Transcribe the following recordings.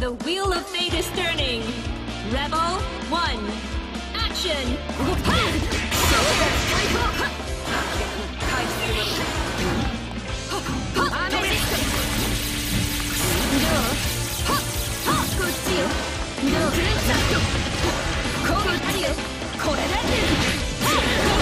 The wheel of fate is turning. Rebel 1. Action! これで笑わ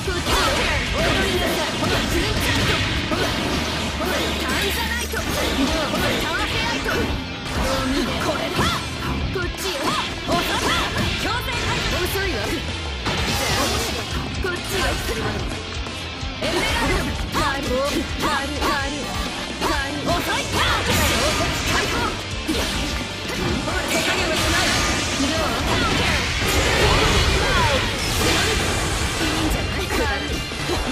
手加減は。こっ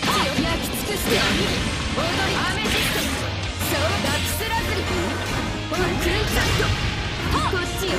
ちを焼き尽くして踊りアメジストそうラピスラズリほらクレンチャットこっちよ。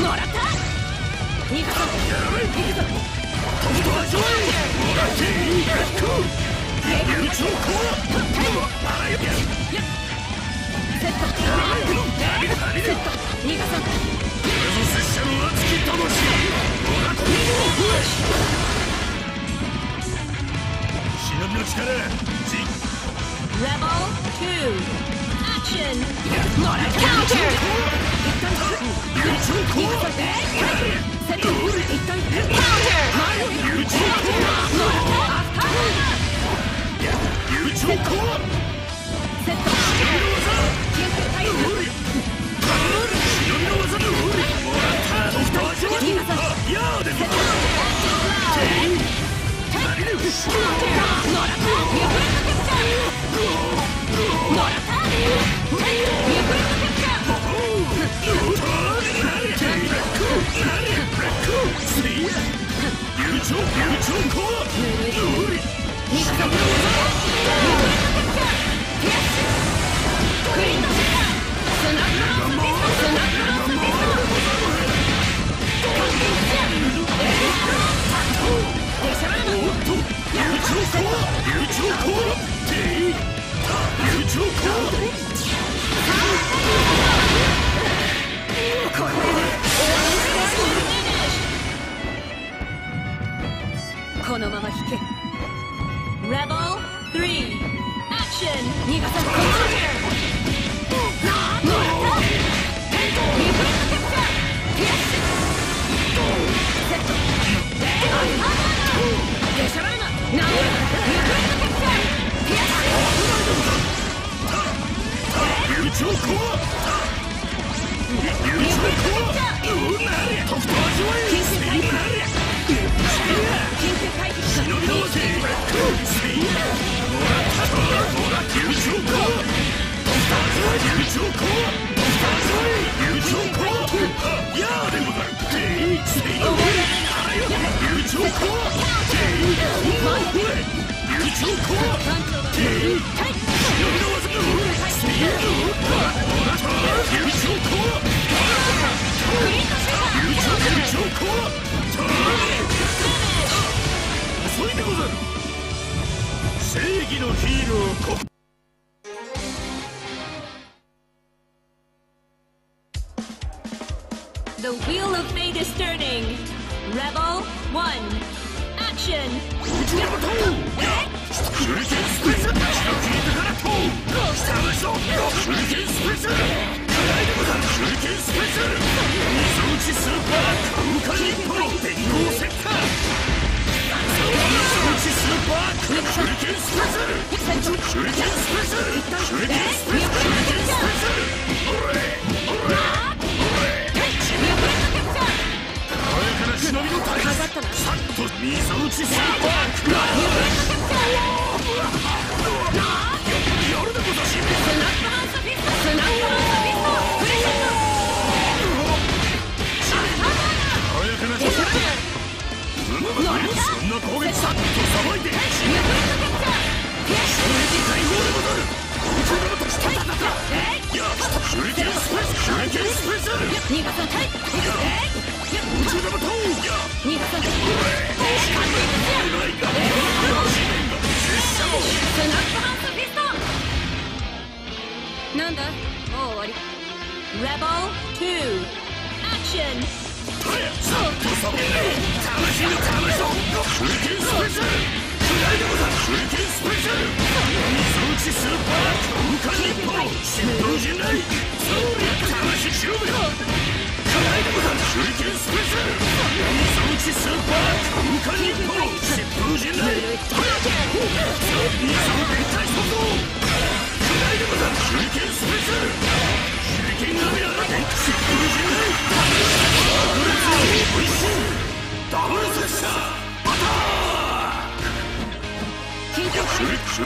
もらった。に行くぞ行くぞ飛ぶとは上位もらっていいか引くレビューチョコはセットセット逃がさんこれぞ拙者の熱き魂オラコミの忍びの力じレベル 2. Action! 優勝コアセット一旦優勝コア優勝コアセット忍び Come on! 正義のヒーローこ The wheel of fate is turning. Rebel one. action! Shuriken Special! Shuriken Special! さっとみ打ちスーパークラ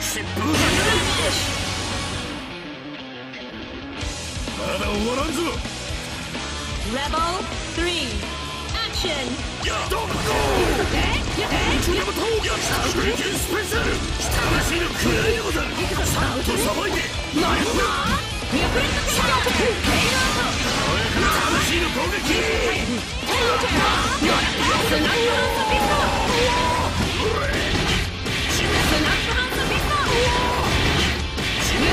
して暴まだ終わらんぞやっええるさっ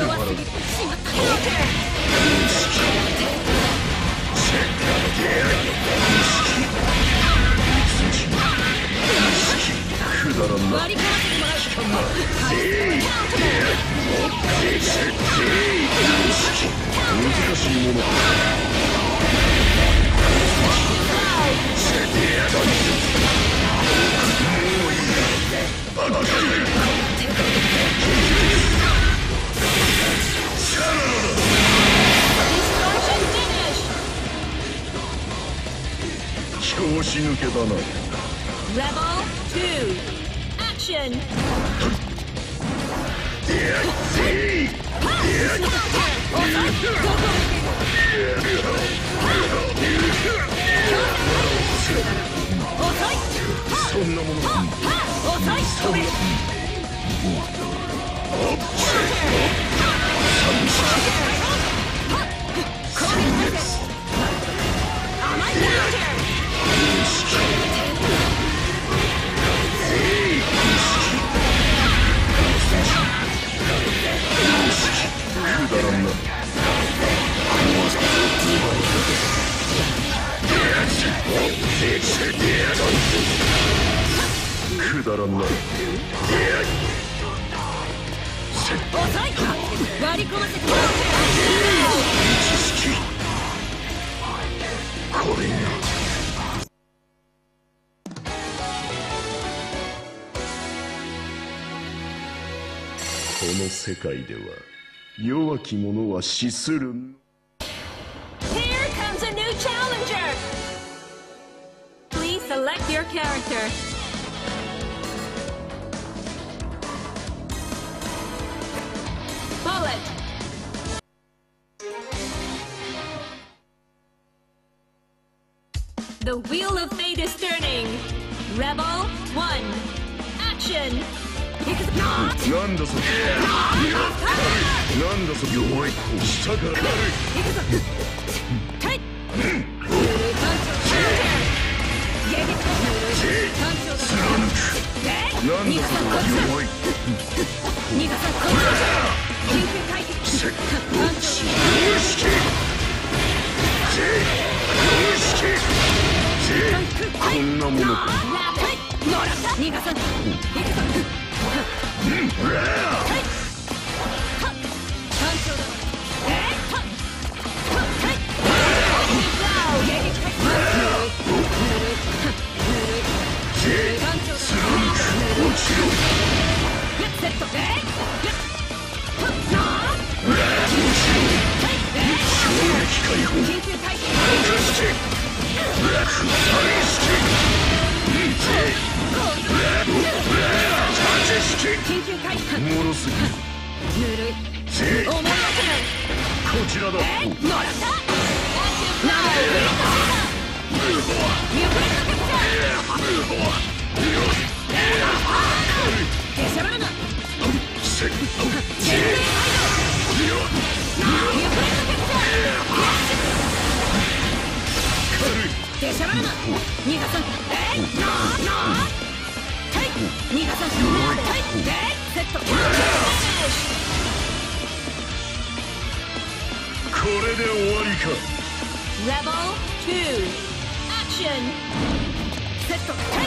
もらったとくとはしょいやーでも何でもらったくだらんな割り込ませてもう難しいものだ拍子抜けだな Rebel 2. Action! そんくだらんなくだらんなこれがこの世界では弱き者は死する Here comes a new challenger! Please select your character. Bullet! The wheel of fate is turning. Rebel 1. Action! なんだそなんだそ弱い下からなんだそ弱い逃がさん緊急回避せっ無識こんなものか Rapid! 乗ら逃がさ落ちろやっ緊急回避もろすぎぬるい。ぜ思い。当てないこちらだ。乗らった。なあ上に飛んだミュークレットキャプチャー出しゃばらなせっ限定解除ミュークレットキャプチャー出しゃばらな逃がさんえいなあなあはい逃がさんはいえいセットこれで終わりか Rebel 2. Action! セットタ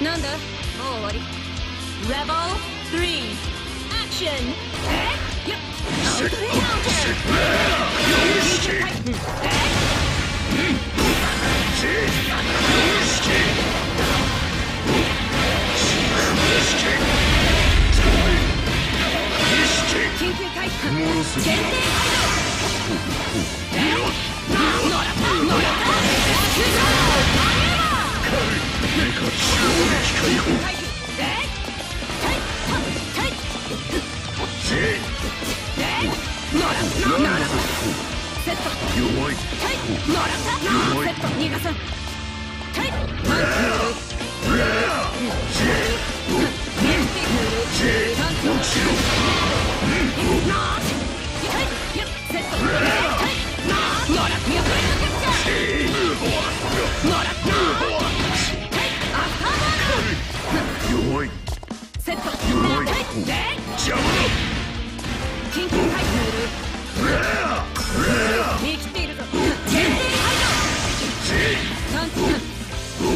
なんだもう終わり Rebel 3. Action! もろすぎる弱い。セット逃がさいセット弱い。や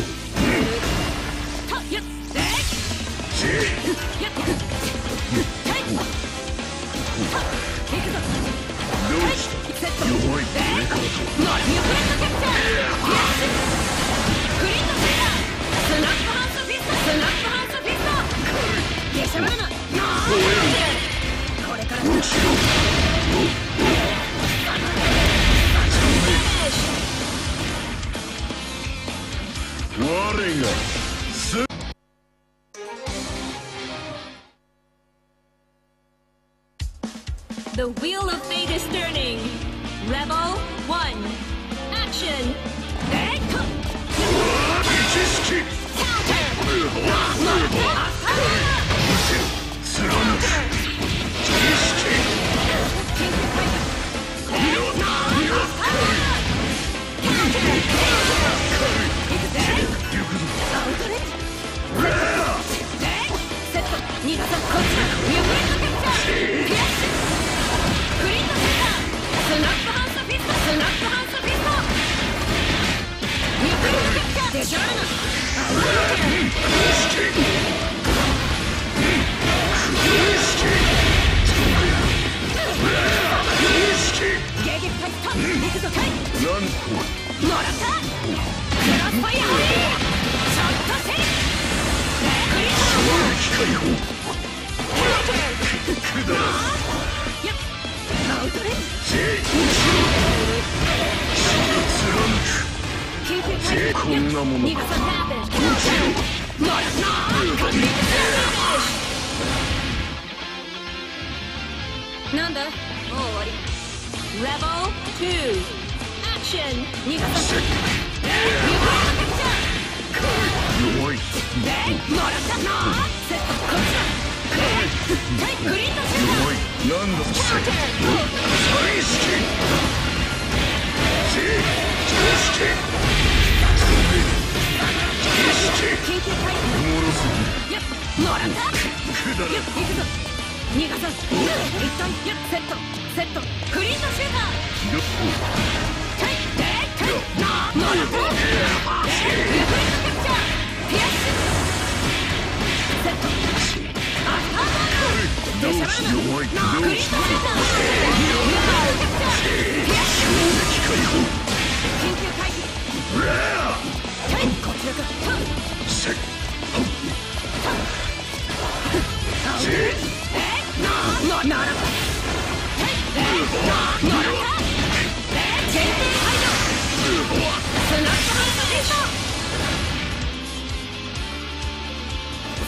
っ。こんなもの。かなんだ？もう終わり。レベル2アクションっンとシューキー解放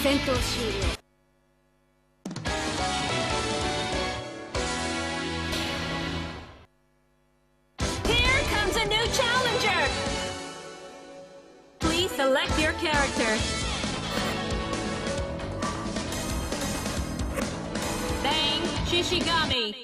戦闘終了。Select your character. Bang Shishigami.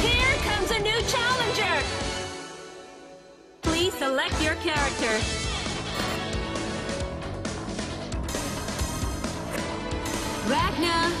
Here comes a new challenger! Please select your character.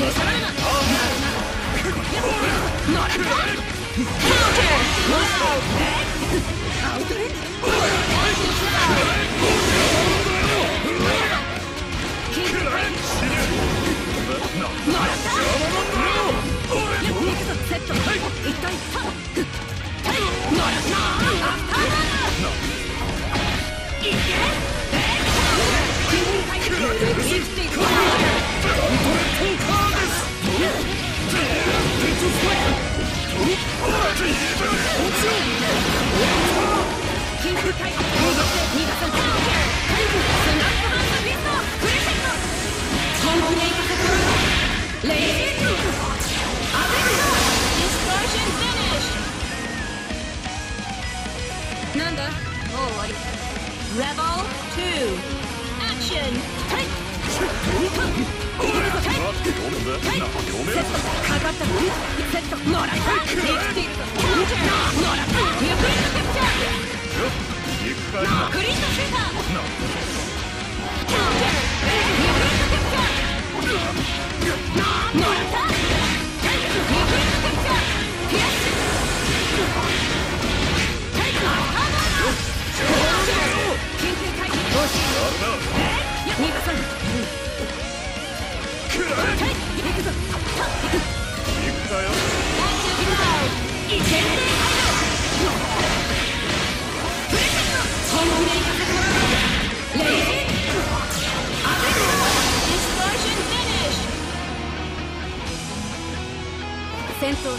Not a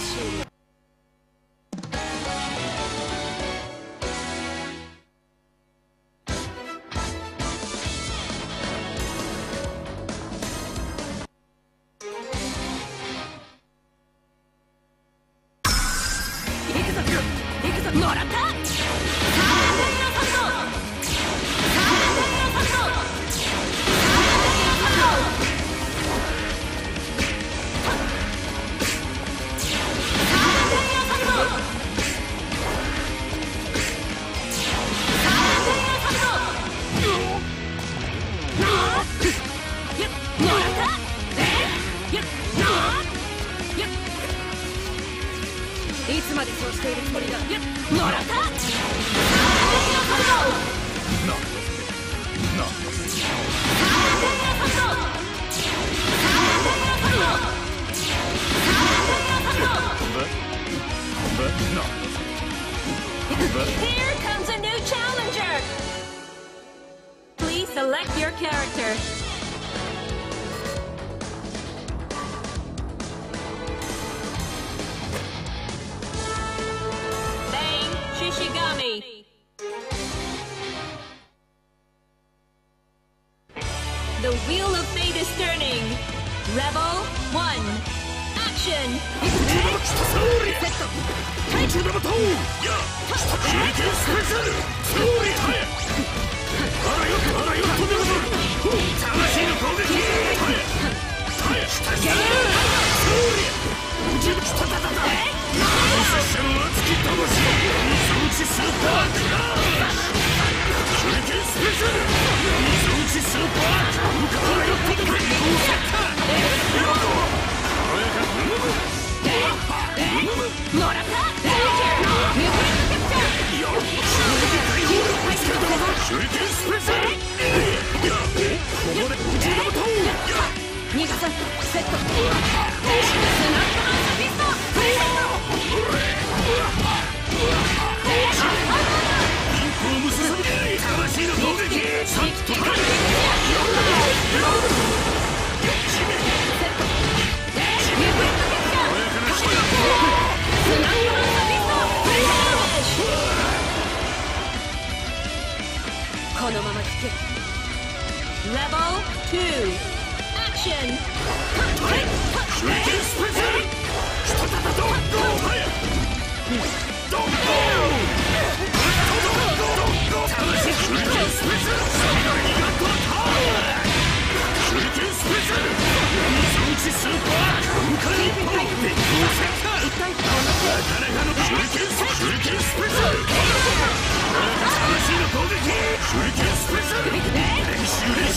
shoot. もらった。逃がさセット。Level 2 Action! Shuriken Special!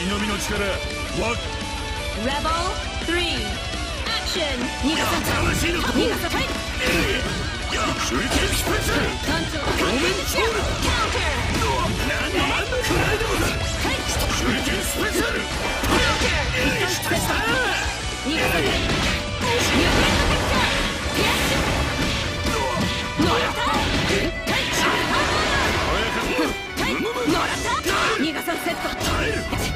忍びの力。わっレベル3アクション逃がさ逃がさ逃がさ逃がさ逃がさセット耐える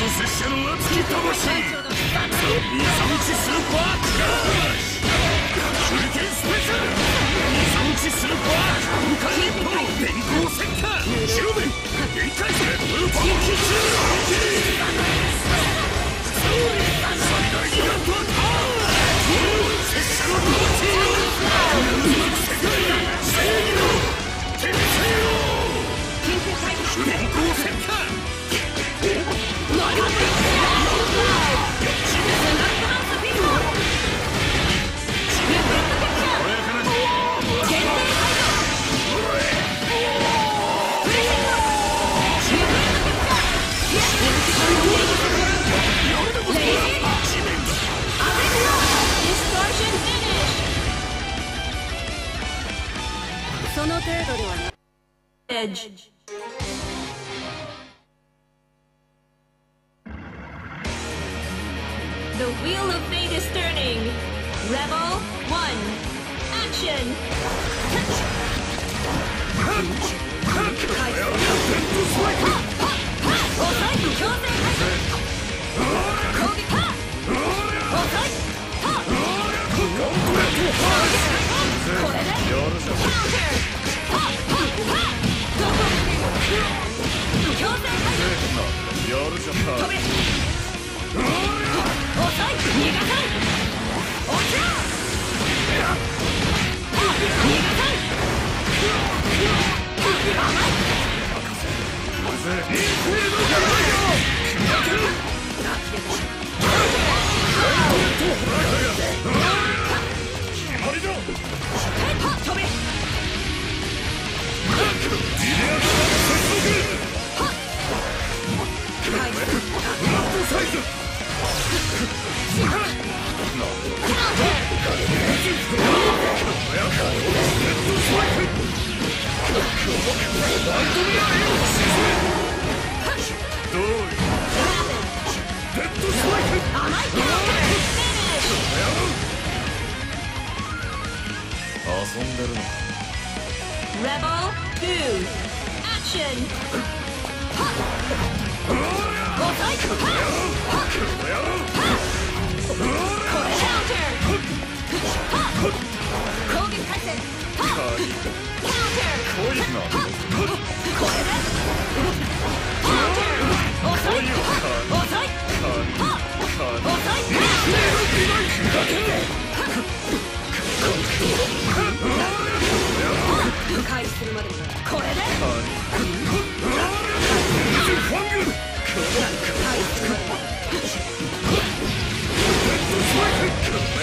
ぞ拙者の熱き魂ザ・ビザミチスーパークラッシュスペシャルチスーパー一歩の電光石火限界ーパーキチ最大ギガントアター拙者の世界正義の天性を Come on!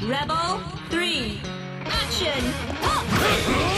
Rebel three, action! 遅